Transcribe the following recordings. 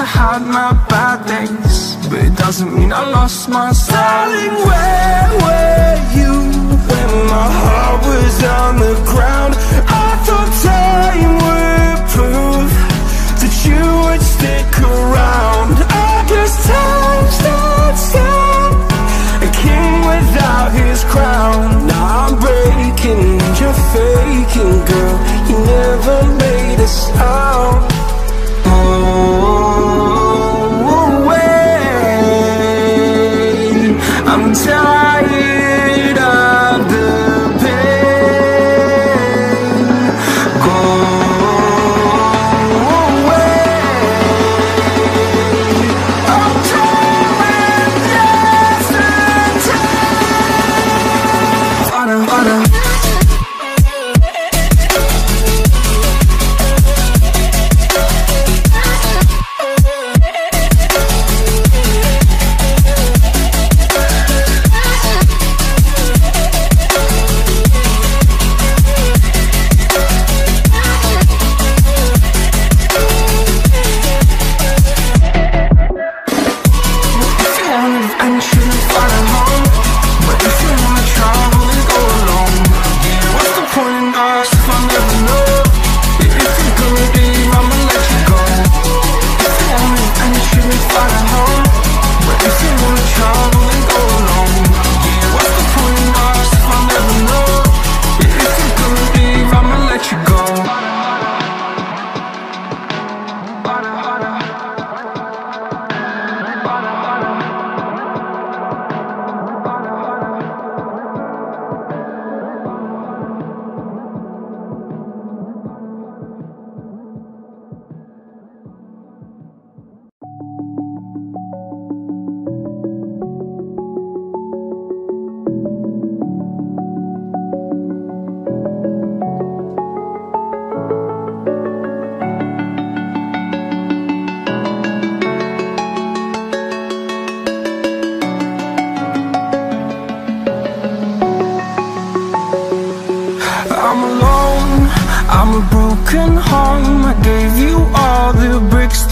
I had my bad days But it doesn't mean I lost my styling were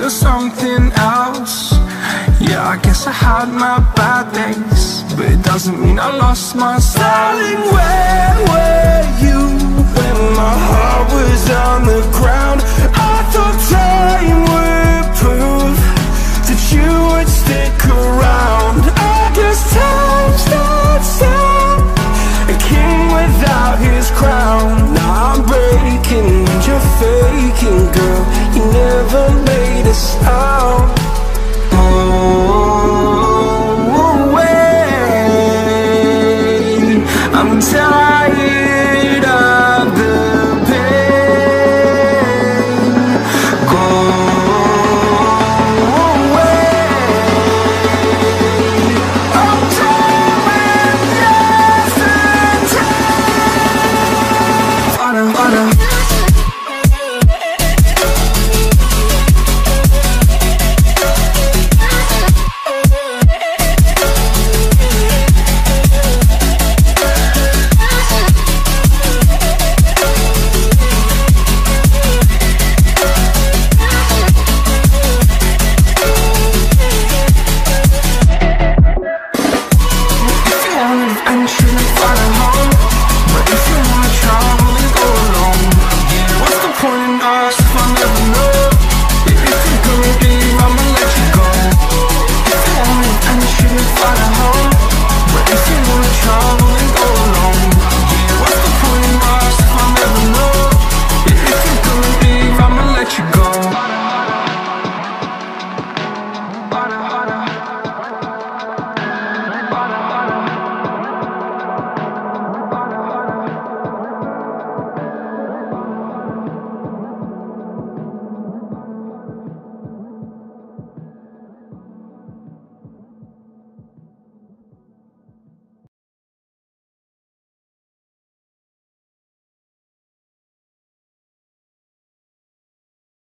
feel something else. Yeah, I guess I had my bad days But it doesn't mean I lost my style Darling, where were